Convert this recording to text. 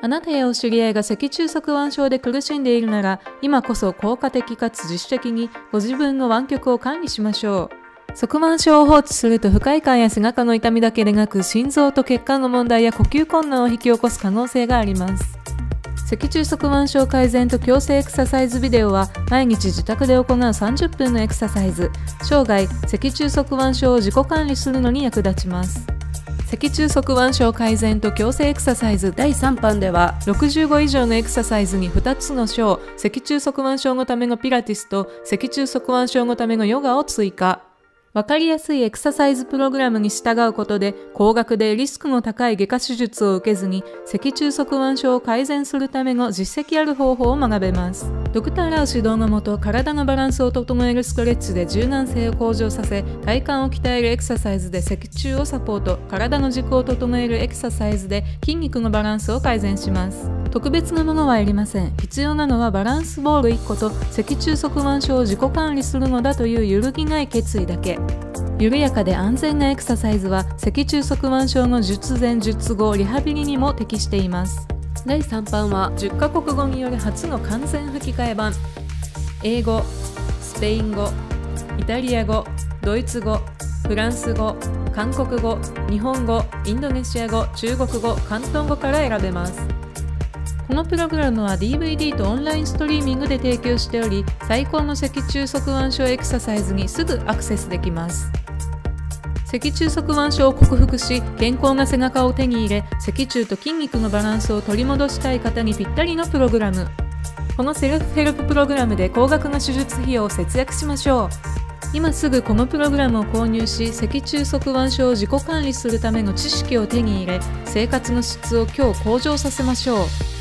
あなたやお知り合いが脊柱側腕症で苦しんでいるなら、今こそ効果的かつ自主的にご自分の湾曲を管理しましょう。側腕症を放置すると不快感や背中の痛みだけでなく心臓と血管の問題や呼吸困難を引き起こす可能性があります。脊柱側腕症改善と矯正エクササイズビデオは毎日自宅で行う30分のエクササイズ。生涯脊柱側腕症を自己管理するのに役立ちます。脊柱側腕症改善と矯正エクササイズ第3版では65以上のエクササイズに2つの章脊柱側腕症のためのピラティスと脊柱側腕症のためのヨガを追加わかりやすいエクササイズプログラムに従うことで、高額でリスクの高い外科手術を受けずに、脊柱側腕症を改善するための実績ある方法を学べます。ドクターラウ指導のもと、体のバランスを整えるストレッチで柔軟性を向上させ、体幹を鍛えるエクササイズで脊柱をサポート、体の軸を整えるエクササイズで筋肉のバランスを改善します。特別なものはいりません。必要なのはバランスボール1個と脊柱側腕症を自己管理するのだという揺るぎない決意だけ。緩やかで安全なエクササイズは脊柱側腕症の術前術後リハビリにも適しています第3版は10カ国語による初の完全吹き替え版。英語スペイン語イタリア語ドイツ語フランス語韓国語日本語インドネシア語中国語広東語から選べます。このプログラムは DVD とオンラインストリーミングで提供しており最高の脊柱側腕症エクササイズにすぐアクセスできます。脊柱側腕症を克服し健康な背中を手に入れ脊柱と筋肉のバランスを取り戻したい方にぴったりのプログラム。このセルフヘルププログラムで高額な手術費用を節約しましょう。今すぐこのプログラムを購入し脊柱側腕症を自己管理するための知識を手に入れ生活の質を今日向上させましょう。